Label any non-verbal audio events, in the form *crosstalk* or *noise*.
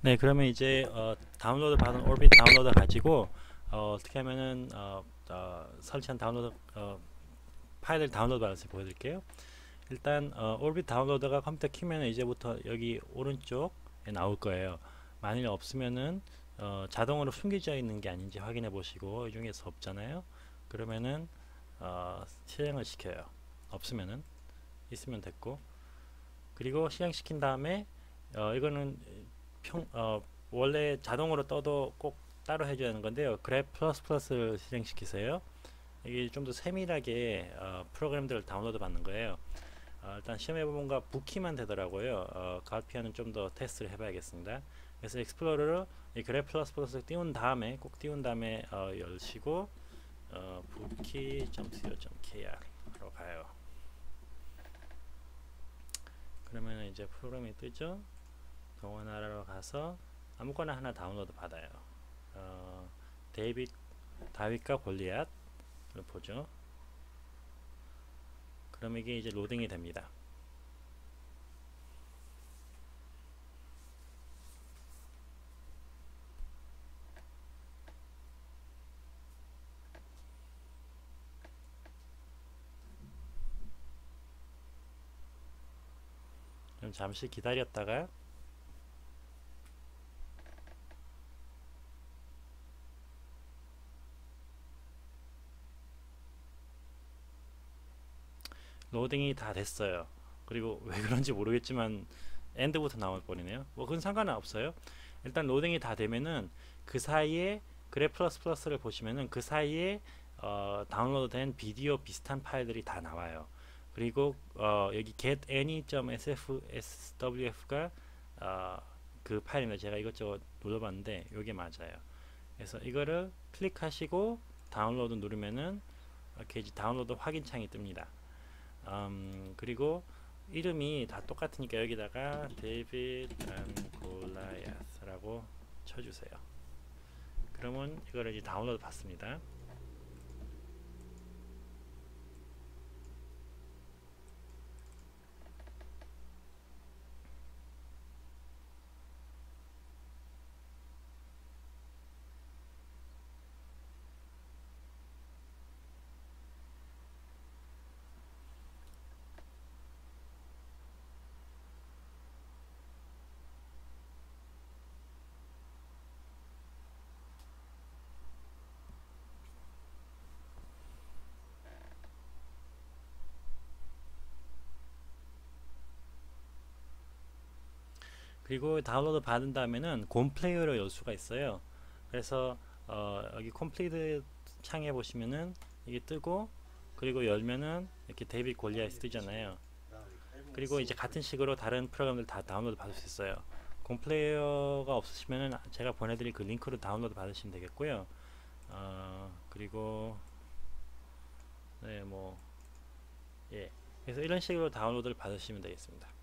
네, 그러면 이제 어, 다운로드 받은 Orbit Downloader 가지고 어, 떻게 하면은 어, 어, 설치한 다운로드 어, 파일을 다운로드 받아서 보여드릴게요. 일단 어, Orbit Downloader가 컴퓨터 키면 이제부터 여기 오른쪽에 나올 거예요. 만일 없으면은 어, 자동으로 숨겨져 있는 게 아닌지 확인해 보시고 이 중에서 없잖아요. 그러면은 어, 실행을 시켜요. 없으면은 있으면 됐고 그리고 실행시킨 다음에 어, 이거는 평, 어, 원래 자동으로 떠도 꼭 따로 해줘야 하는 건데요. Grab Plus Plus를 실행시키세요. 이게 좀 더 세밀하게 어, 프로그램들을 다운로드 받는 거예요. 어, 일단 시험해보면 부키만 되더라고요. 어, 갈피아는 좀 더 테스트를 해봐야겠습니다. 그래서 Explorer를 이 Grab Plus Plus 띄운 다음에 꼭 띄운 다음에 어, 열시고 어, 부키.co.kr로 가요. 그러면 이제 프로그램이 뜨죠. 동원하러 가서 아무거나 하나 다운로드 받아요. 어, 데이빗 다윗과 골리앗을 보죠. 그럼 이게 이제 로딩이 됩니다. 잠시 기다렸다가 로딩이 다 됐어요. 그리고 *laughs* 왜 그런지 모르겠지만 end부터 나올 뻔이네요. 뭐 그건 상관은 없어요. 일단 로딩이 다 되면은 그 사이에 Grab Plus Plus를 보시면은 그 사이에 어, 다운로드 된 비디오 비슷한 파일들이 다 나와요. 그리고 어, 여기 getany.swf가 어, 그 파일입니다. 제가 이것저것 눌러봤는데 이게 맞아요. 그래서 이거를 클릭하시고 다운로드 누르면은 이렇게 이제 다운로드 확인 창이 뜹니다. 음, 그리고 이름이 다 똑같으니까 여기다가 David and Goliath라고 쳐주세요. 그러면 이거를 이제 다운로드 받습니다. 그리고 다운로드 받은 다음에는 곰플레이어를 열 수가 있어요. 그래서 어, 여기 complete 창에 보시면은 이게 뜨고 그리고 열면은 이렇게 데이빗 골리앗 뜨잖아요. 그리고 이제 같은 식으로 다른 프로그램들 다 다운로드 받을 수 있어요. 곰플레이어가 없으시면은 제가 보내드릴 그 링크로 다운로드 받으시면 되겠고요. 어, 그리고 네뭐 예. 그래서 이런 식으로 다운로드를 받으시면 되겠습니다.